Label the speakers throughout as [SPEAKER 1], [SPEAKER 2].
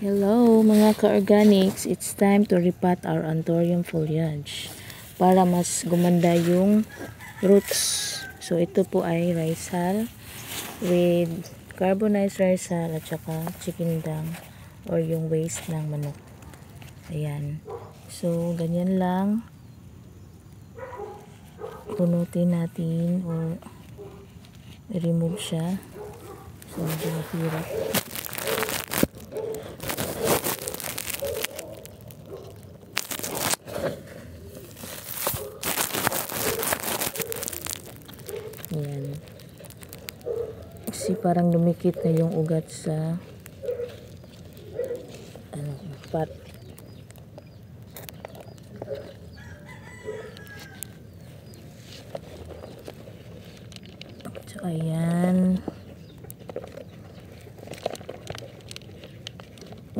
[SPEAKER 1] Hello mga ka-organics, it's time to repot our anthurium foliage para mas gumanda yung roots. So ito po ay hull with carbonized hull at saka chicken dung or yung waste ng manok. Ayan. So ganyan lang. Punutin natin or remove siya. So medyo mahirap. Ayan. Kasi parang lumikit na yung ugat sa ano, pot. So, ayan.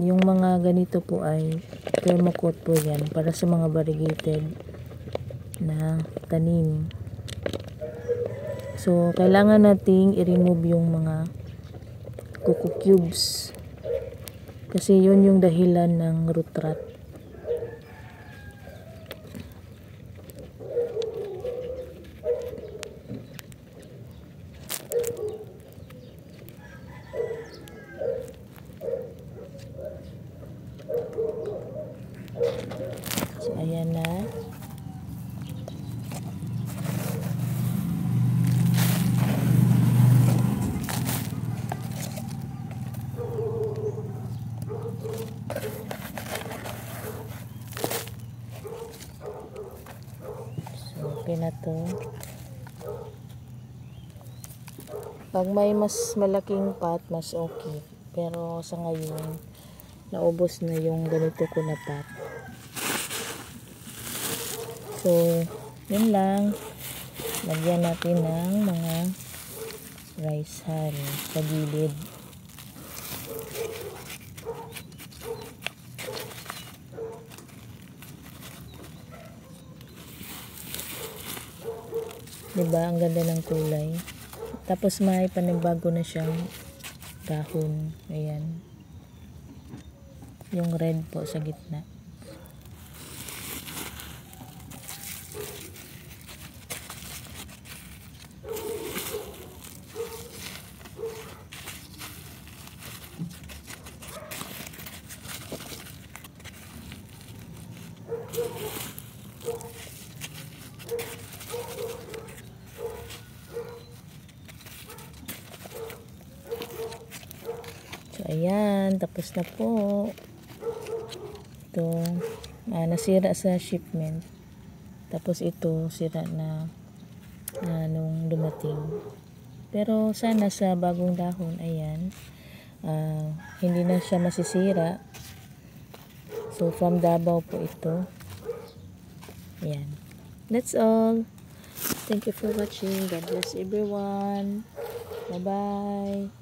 [SPEAKER 1] Yung mga ganito po ay thermocoat po yan para sa mga variegated na tanim. So, kailangan nating i-remove yung mga coco cubes. Kasi yun yung dahilan ng root rot. Ayan na. Okay na to. Pag may mas malaking pot, mas okay. Pero sa ngayon, naubos na yung ganito ko na pot. So, yun lang. Lagyan natin ng mga rice hull sa gilid. Diba? Ang ganda ng kulay. Tapos may panibago na siyang dahon. Ayan. Yung red po sa gitna. Ayan. Tapos na po. Ito. Ah, nasira sa shipment. Tapos ito, sira na na nung dumating. Pero sana sa bagong dahon, ayan, ah, hindi na siya masisira. So, from Davao po ito. Ayan. That's all. Thank you for watching. God bless everyone. Bye-bye.